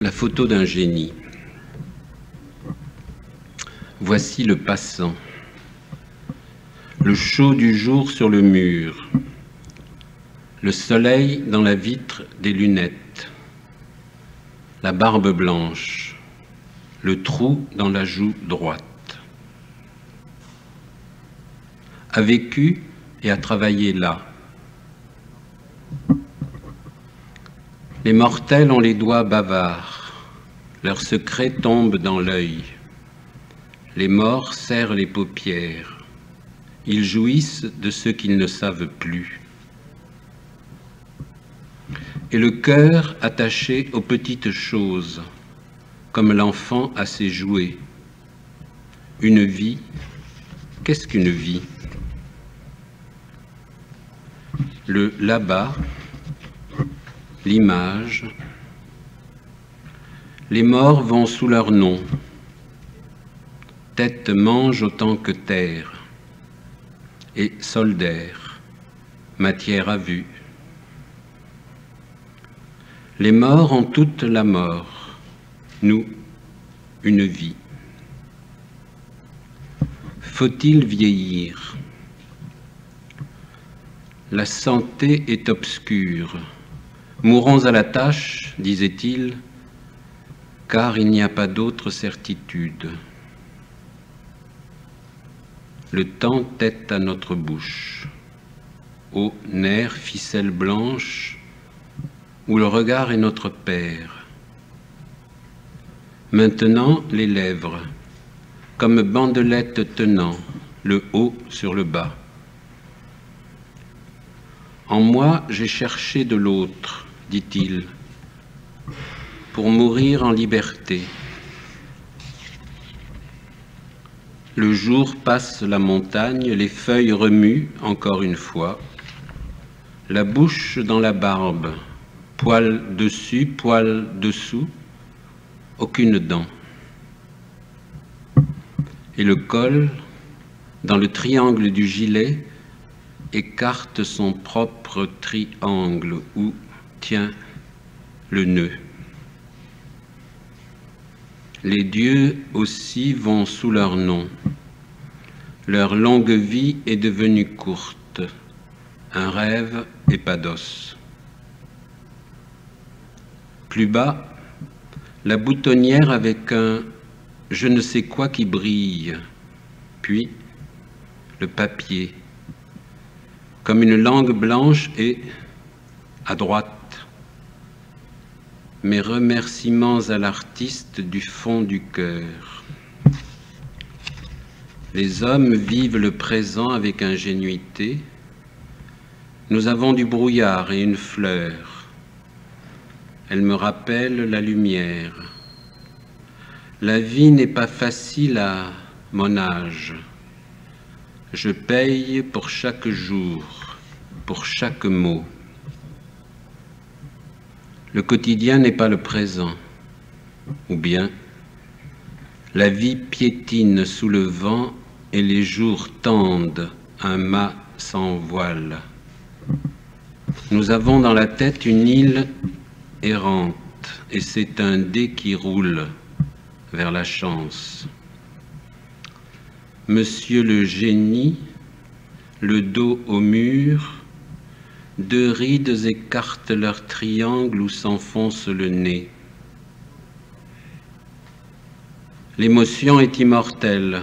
La photo d'un génie. Voici le passant. Le chaud du jour sur le mur. Le soleil dans la vitre des lunettes. La barbe blanche. Le trou dans la joue droite. A vécu et a travaillé là. Les mortels ont les doigts bavards, leurs secrets tombent dans l'œil. Les morts serrent les paupières, ils jouissent de ce qu'ils ne savent plus. Et le cœur attaché aux petites choses, comme l'enfant à ses jouets. Une vie, qu'est-ce qu'une vie? Le là-bas, l'image. Les morts vont sous leur nom. Tête mange autant que terre. Et soldaire, matière à vue. Les morts ont toute la mort. Nous, une vie. Faut-il vieillir? La santé est obscure. Mourons à la tâche, disait-il, car il n'y a pas d'autre certitude. Le temps tête à notre bouche, ô nerfs, ficelle blanche, où le regard est notre père. Maintenant les lèvres, comme bandelettes tenant le haut sur le bas. En moi, j'ai cherché de l'autre, dit-il, pour mourir en liberté. Le jour passe la montagne, les feuilles remuent encore une fois, la bouche dans la barbe, poil dessus, poil dessous, aucune dent. Et le col, dans le triangle du gilet, écarte son propre triangle où tient le nœud. Les dieux aussi vont sous leur nom. Leur longue vie est devenue courte, un rêve et pas d'os. Plus bas, la boutonnière avec un je ne sais quoi qui brille, puis le papier, comme une langue blanche et à droite mes remerciements à l'artiste du fond du cœur. Les hommes vivent le présent avec ingénuité. Nous avons du brouillard et une fleur. Elle me rappelle la lumière. La vie n'est pas facile à mon âge. Je paye pour chaque jour, pour chaque mot. Le quotidien n'est pas le présent, ou bien la vie piétine sous le vent et les jours tendent un mât sans voile. Nous avons dans la tête une île errante et c'est un dé qui roule vers la chance. Monsieur le génie, le dos au mur, deux rides écartent leur triangle où s'enfonce le nez. L'émotion est immortelle.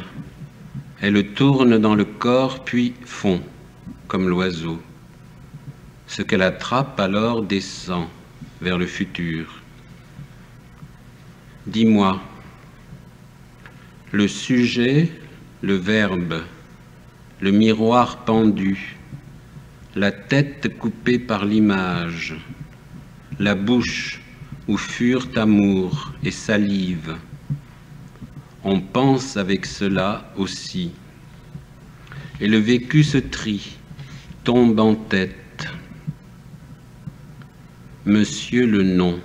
Elle tourne dans le corps puis fond, comme l'oiseau. Ce qu'elle attrape alors descend vers le futur. Dis-moi, le sujet, le verbe, le miroir pendu, la tête coupée par l'image, la bouche où furent amour et salive. On pense avec cela aussi. Et le vécu se trie, tombe en tête. Monsieur le nom.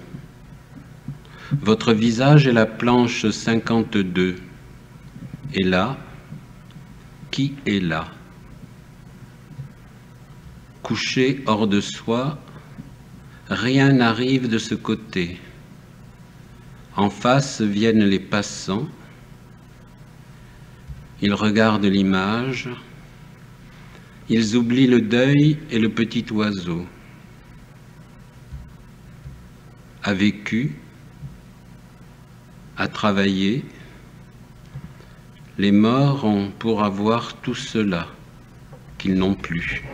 Votre visage est la planche 52. Et là, qui est là? Couché hors de soi, rien n'arrive de ce côté. En face viennent les passants. Ils regardent l'image. Ils oublient le deuil et le petit oiseau. A vécu, a travaillé. Les morts ont pour avoir tout cela qu'ils n'ont plus.